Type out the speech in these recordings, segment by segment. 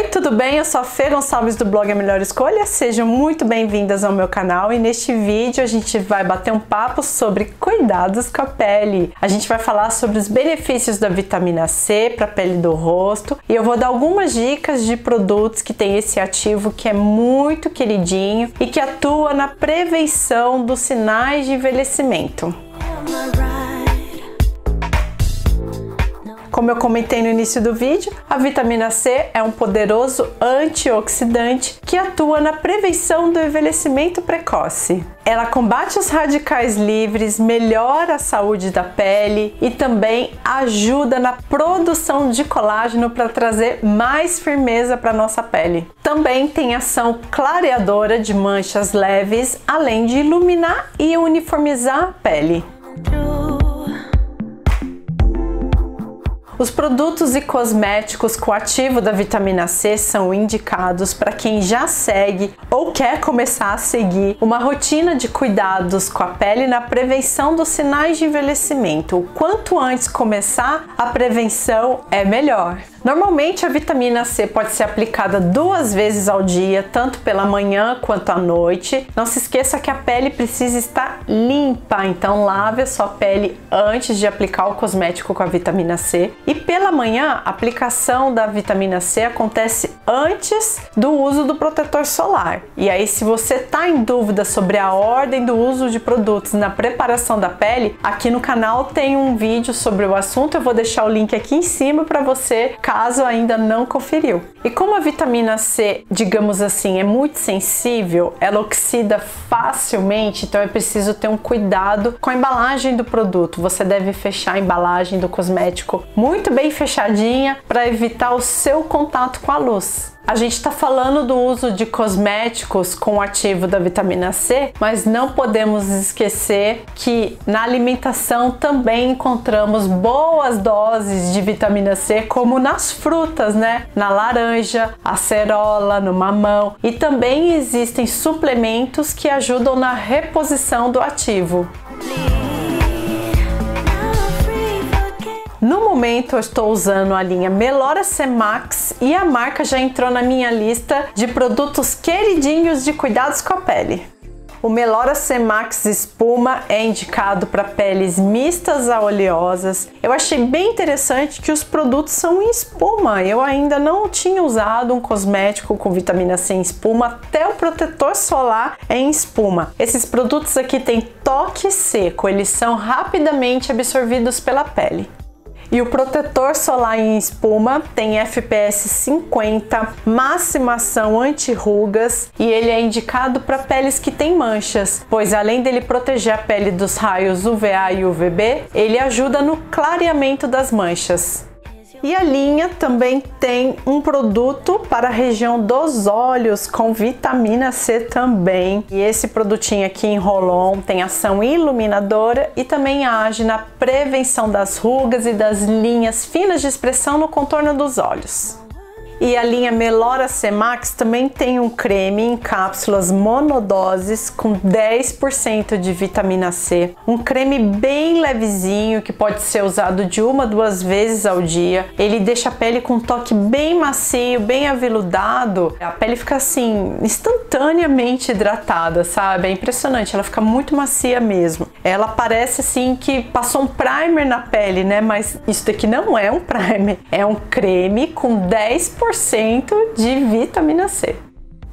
Oi, tudo bem? Eu sou a Fê Gonçalves do blog A Melhor Escolha. Sejam muito bem-vindas ao meu canal e neste vídeo a gente vai bater um papo sobre cuidados com a pele. A gente vai falar sobre os benefícios da vitamina C para a pele do rosto e eu vou dar algumas dicas de produtos que tem esse ativo que é muito queridinho e que atua na prevenção dos sinais de envelhecimento. Como eu comentei no início do vídeo, a vitamina C é um poderoso antioxidante que atua na prevenção do envelhecimento precoce. Ela combate os radicais livres, melhora a saúde da pele e também ajuda na produção de colágeno para trazer mais firmeza para nossa pele. Também tem ação clareadora de manchas leves, além de iluminar e uniformizar a pele. Os produtos e cosméticos com ativo da vitamina C são indicados para quem já segue ou quer começar a seguir uma rotina de cuidados com a pele na prevenção dos sinais de envelhecimento. O quanto antes começar a prevenção é melhor. Normalmente a vitamina C pode ser aplicada duas vezes ao dia, tanto pela manhã quanto à noite. Não se esqueça que a pele precisa estar limpa, então lave a sua pele antes de aplicar o cosmético com a vitamina C. E pela manhã, a aplicação da vitamina C acontece antes do uso do protetor solar. E aí, se você está em dúvida sobre a ordem do uso de produtos na preparação da pele, aqui no canal tem um vídeo sobre o assunto. Eu vou deixar o link aqui em cima para você caso ainda não conferiu. E como a vitamina C, digamos assim, é muito sensível, ela oxida facilmente, então é preciso ter um cuidado com a embalagem do produto. Você deve fechar a embalagem do cosmético muito bem fechadinha para evitar o seu contato com a luz. A gente está falando do uso de cosméticos com ativo da vitamina C, mas não podemos esquecer que na alimentação também encontramos boas doses de vitamina C, como nas frutas, né? Na laranja, acerola, no mamão. E também existem suplementos que ajudam na reposição do ativo. No momento eu estou usando a linha Melora Max e a marca já entrou na minha lista de produtos queridinhos de cuidados com a pele. O Melora C Max Espuma é indicado para peles mistas a oleosas. Eu achei bem interessante que os produtos são em espuma. Eu ainda não tinha usado um cosmético com vitamina C em espuma, até o protetor solar é em espuma. Esses produtos aqui têm toque seco, eles são rapidamente absorvidos pela pele. E o protetor solar em espuma tem FPS 50, máxima ação anti-rugas e ele é indicado para peles que têm manchas, pois além dele proteger a pele dos raios UVA e UVB, ele ajuda no clareamento das manchas. E a linha também tem um produto para a região dos olhos com vitamina C também. E esse produtinho aqui em Rolon tem ação iluminadora e também age na prevenção das rugas e das linhas finas de expressão no contorno dos olhos. E a linha Melora Max também tem um creme em cápsulas monodoses com 10% de vitamina C. Um creme bem levezinho que pode ser usado de uma duas vezes ao dia. Ele deixa a pele com um toque bem macio, bem aveludado. A pele fica assim instantaneamente hidratada, sabe? É impressionante, ela fica muito macia mesmo. Ela parece assim que passou um primer na pele, né? Mas isso daqui não é um primer, é um creme com 10% de vitamina C.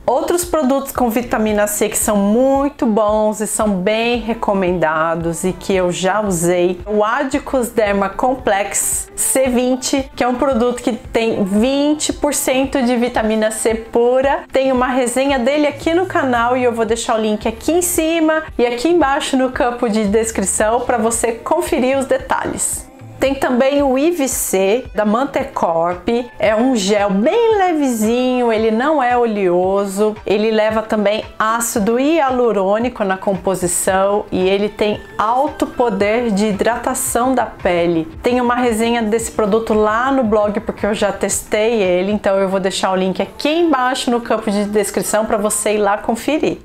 Outros produtos com vitamina C que são muito bons e são bem recomendados e que eu já usei, o Adicus Derma Complex C20, que é um produto que tem 20% de vitamina C pura. Tem uma resenha dele aqui no canal e eu vou deixar o link aqui em cima e aqui embaixo no campo de descrição para você conferir os detalhes. Tem também o IVC da Mantecorp, é um gel bem levezinho, ele não é oleoso, ele leva também ácido hialurônico na composição e ele tem alto poder de hidratação da pele. Tem uma resenha desse produto lá no blog porque eu já testei ele, então eu vou deixar o link aqui embaixo no campo de descrição para você ir lá conferir.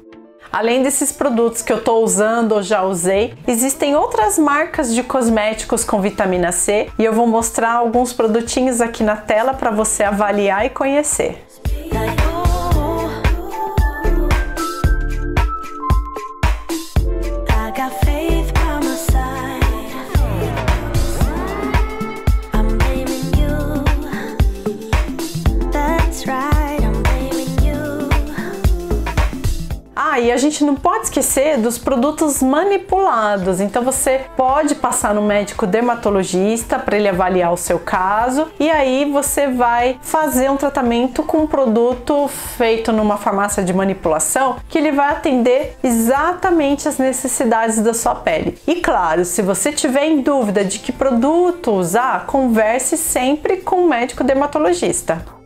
Além desses produtos que eu tô usando ou já usei, existem outras marcas de cosméticos com vitamina C e eu vou mostrar alguns produtinhos aqui na tela para você avaliar e conhecer. Gente não pode esquecer dos produtos manipulados. Então você pode passar no médico dermatologista para ele avaliar o seu caso e aí você vai fazer um tratamento com um produto feito numa farmácia de manipulação que ele vai atender exatamente as necessidades da sua pele. E claro, se você tiver em dúvida de que produto usar, converse sempre com o médico dermatologista.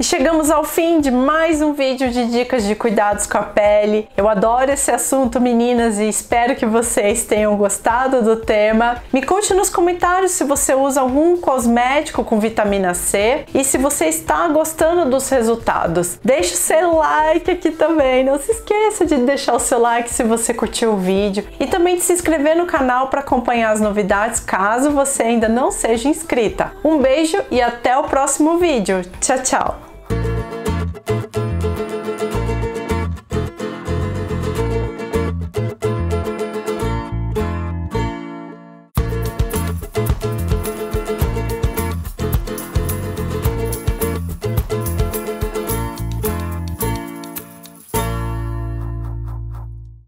E chegamos ao fim de mais um vídeo de dicas de cuidados com a pele. Eu adoro esse assunto, meninas, e espero que vocês tenham gostado do tema. Me conte nos comentários se você usa algum cosmético com vitamina C e se você está gostando dos resultados. Deixe seu like aqui também. Não se esqueça de deixar o seu like se você curtiu o vídeo e também de se inscrever no canal para acompanhar as novidades caso você ainda não seja inscrita. Um beijo e até o próximo vídeo. Tchau, tchau!